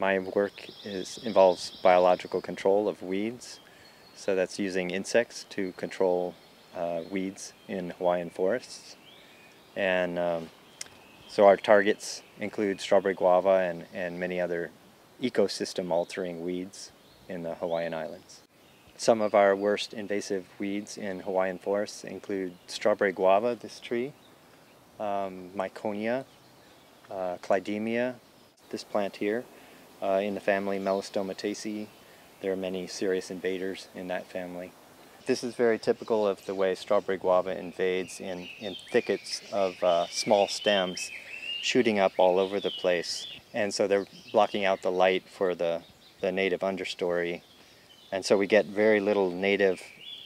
My work is, involves biological control of weeds. So that's using insects to control uh, weeds in Hawaiian forests. And um, so our targets include strawberry guava and, and many other ecosystem altering weeds in the Hawaiian Islands. Some of our worst invasive weeds in Hawaiian forests include strawberry guava, this tree, um, Miconia, uh, Clidemia, this plant here, uh, in the family Melastomataceae. There are many serious invaders in that family. This is very typical of the way strawberry guava invades in, in thickets of uh, small stems shooting up all over the place. And so they're blocking out the light for the, the native understory. And so we get very little native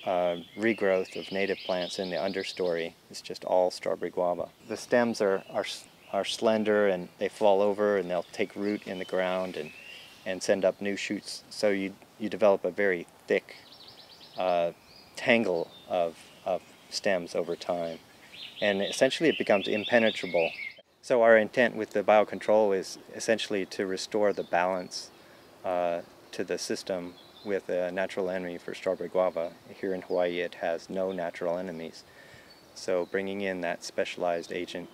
uh, regrowth of native plants in the understory. It's just all strawberry guava. The stems are, are, are slender and they fall over and they'll take root in the ground and, and send up new shoots. So you, you develop a very thick uh, tangle of, of stems over time. And essentially it becomes impenetrable. So our intent with the biocontrol is essentially to restore the balance uh, to the system with a natural enemy for strawberry guava. Here in Hawaii it has no natural enemies. So bringing in that specialized agent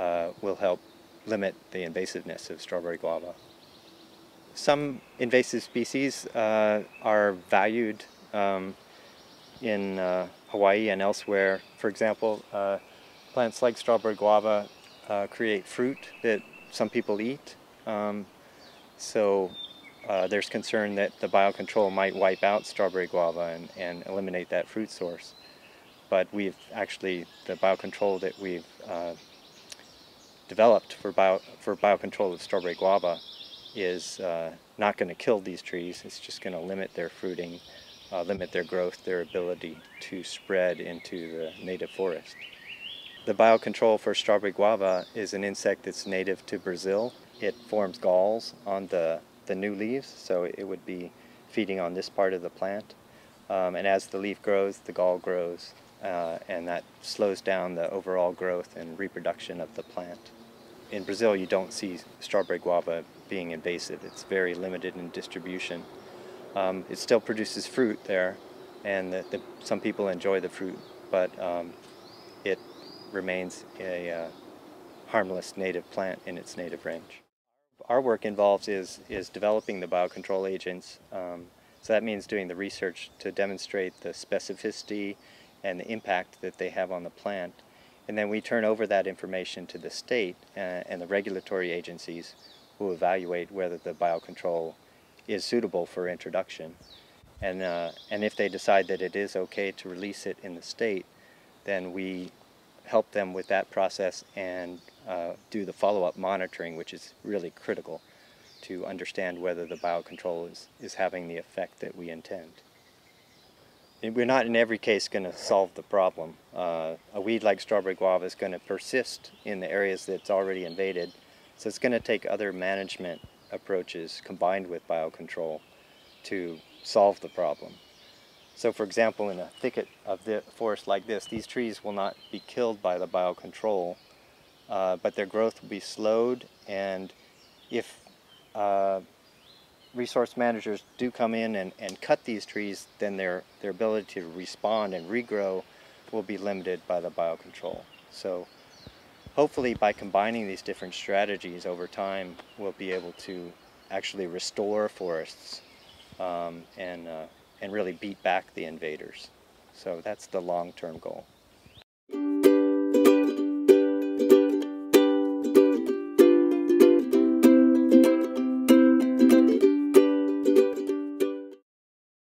uh, will help limit the invasiveness of strawberry guava. Some invasive species uh, are valued um, in uh, Hawaii and elsewhere. For example, uh, plants like strawberry guava uh, create fruit that some people eat. Um, so there's concern that the biocontrol might wipe out strawberry guava and, and eliminate that fruit source. But we've actually, the biocontrol that we've developed for, bio, for biocontrol of strawberry guava is uh, not going to kill these trees. It's just going to limit their fruiting uh, limit their growth, their ability to spread into the native forest. The biocontrol for strawberry guava is an insect that's native to Brazil. It forms galls on the, the new leaves, so it would be feeding on this part of the plant. Um, and as the leaf grows, the gall grows, uh, and that slows down the overall growth and reproduction of the plant. In Brazil, you don't see strawberry guava being invasive. It's very limited in distribution. Um, it still produces fruit there, and the, the, some people enjoy the fruit, but um, it remains a uh, harmless native plant in its native range. Our work involves is, is developing the biocontrol agents. Um, so that means doing the research to demonstrate the specificity and the impact that they have on the plant. And then we turn over that information to the state uh, and the regulatory agencies who evaluate whether the biocontrol is suitable for introduction. And, uh, and if they decide that it is okay to release it in the state, then we help them with that process and uh, do the follow-up monitoring, which is really critical to understand whether the biocontrol is, is having the effect that we intend. We're not in every case going to solve the problem. Uh, a weed like strawberry guava is going to persist in the areas that it's already invaded, so it's going to take other management approaches combined with biocontrol to solve the problem. So for example, in a thicket of the forest like this, these trees will not be killed by the biocontrol, uh, but their growth will be slowed and if uh, resource managers do come in and, and cut these trees, then their, their ability to respond and regrow will be limited by the biocontrol. So hopefully by combining these different strategies over time, we'll be able to actually restore forests um, and, uh, and really beat back the invaders. So that's the long-term goal.